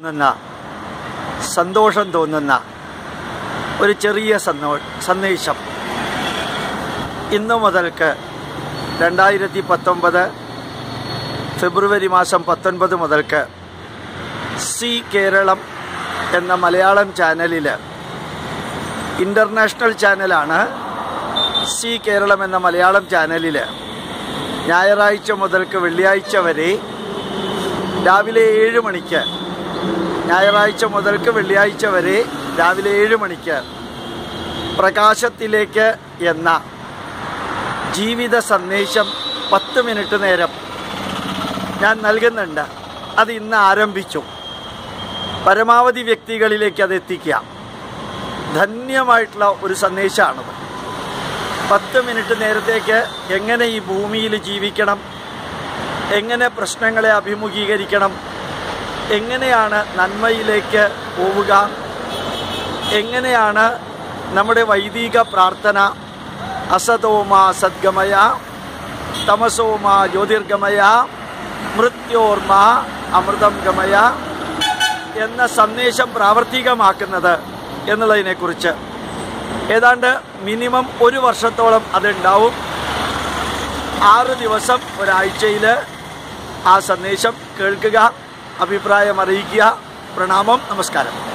തോന്നുന്ന സന്തോഷം തോന്നുന്ന ഒരു ചെറിയ സന്നോ സന്ദേശം. ഇന്നു മുതൽക്ക് രണ്ടായിരത്തി പത്തൊമ്പത് ഫെബ്രുവരി മാസം പത്തൊൻപത് മുതൽക്ക് സി കേരളം എന്ന മലയാളം ചാനലിൽ ഇന്റർനാഷണൽ ചാനലാണ് സി കേരളം എന്ന മലയാളം ചാനലിൽ ഞായറാഴ്ച മുതൽക്ക് വെള്ളിയാഴ്ച വരെ രാവിലെ ഏഴ് മണിക്ക് ഞായറാഴ്ച മുതൽക്ക് വെള്ളിയാഴ്ച വരെ രാവിലെ ഏഴ് മണിക്ക് പ്രകാശത്തിലേക്ക് എന്ന ജീവിത സന്ദേശം പത്ത് മിനിറ്റ് നേരം ഞാൻ നൽകുന്നുണ്ട്. അത് ഇന്ന് ആരംഭിച്ചു. പരമാവധി വ്യക്തികളിലേക്ക് അത് എത്തിക്കുക. ധന്യമായിട്ടുള്ള ഒരു സന്ദേശമാണത് പത്ത് മിനിറ്റ് നേരത്തേക്ക് എങ്ങനെ ഈ ഭൂമിയിൽ ജീവിക്കണം? എങ്ങനെ പ്രശ്നങ്ങളെ അഭിമുഖീകരിക്കണം? എങ്ങനെയാണ് നന്മയിലേക്ക് പോവുക? എങ്ങനെയാണ് നമ്മുടെ വൈദിക പ്രാർത്ഥന? അസതോമാ സദ്ഗമയ തമസോമാ ജ്യോതിർഗമയ മൃത്യോർമ അമൃതം ഗമയ എന്ന സന്ദേശം പ്രാവർത്തികമാക്കുന്നത് എന്നുള്ളതിനെക്കുറിച്ച്. ഏതാണ്ട് മിനിമം ഒരു വർഷത്തോളം അതുണ്ടാവും. ആറ് ദിവസം ഒരാഴ്ചയിൽ ആ സന്ദേശം കേൾക്കുക. അഭിപ്രായം അറിയിക്കുക പ്രണാമം നമസ്കാരം